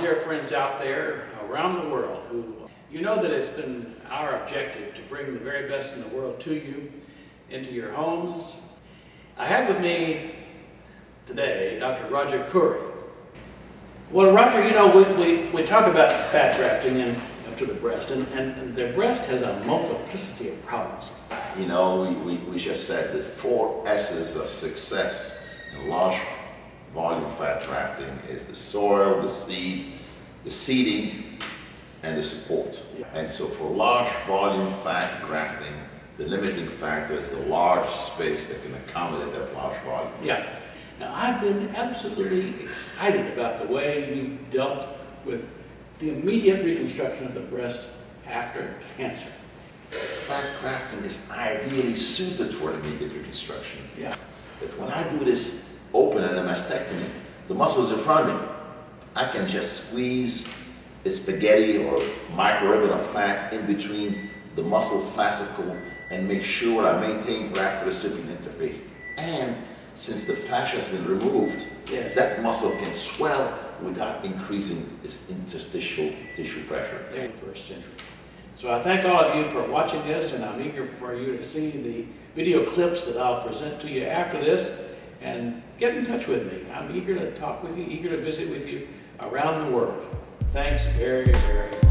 veterans out there around the world who, you know that it's been our objective to bring the very best in the world to you, into your homes. I have with me today Dr. Roger Khouri. Well, Roger, you know, we, we, we talk about fat grafting and up to the breast, and, and, and the breast has a multiplicity of problems. You know, we, we, we just said the four S's of success in large volume fat grafting is the soil, the seed, the seeding, and the support. Yeah. And so for large volume fat grafting, the limiting factor is the large space that can accommodate that large volume. Yeah. Now, I've been absolutely excited about the way you dealt with the immediate reconstruction of the breast after cancer. Fat grafting is ideally suited for immediate reconstruction. Yeah. But when I do this open and a mastectomy, the muscles in front of me, I can just squeeze a spaghetti or micro ribbon of fat in between the muscle fascicle and make sure I maintain graft-recipient interface. And since the fascia has been removed, Yes. that muscle can swell without increasing its interstitial tissue pressure. first century. So I thank all of you for watching this, and I'm eager for you to see the video clips that I'll present to you after this, and get in touch with me. I'm eager to talk with you, eager to visit with you around the world. Thanks very, very